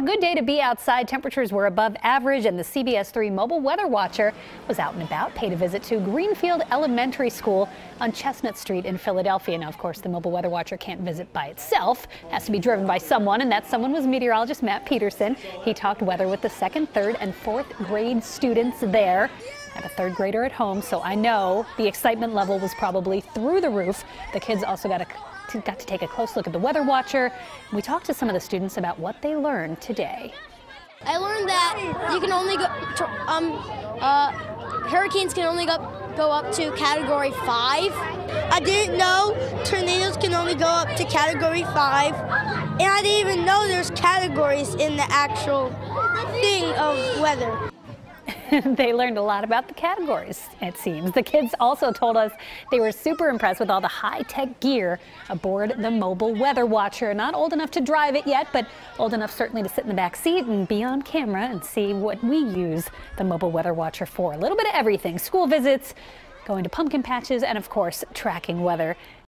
A good day to be outside. Temperatures were above average and the CBS 3 mobile weather watcher was out and about. Paid a visit to Greenfield Elementary School on Chestnut Street in Philadelphia. Now, of course, the mobile weather watcher can't visit by itself. It has to be driven by someone, and that someone was meteorologist Matt Peterson. He talked weather with the second, third, and fourth grade students there. I have a third grader at home, so I know the excitement level was probably through the roof. The kids also got a got to take a close look at the Weather Watcher. We talked to some of the students about what they learned today. I learned that you can only go, um, uh, hurricanes can only go, go up to category five. I didn't know tornadoes can only go up to category five. And I didn't even know there's categories in the actual thing of weather. they learned a lot about the categories, it seems. The kids also told us they were super impressed with all the high-tech gear aboard the mobile weather watcher. Not old enough to drive it yet, but old enough certainly to sit in the back seat and be on camera and see what we use the mobile weather watcher for. A little bit of everything, school visits, going to pumpkin patches, and of course, tracking weather.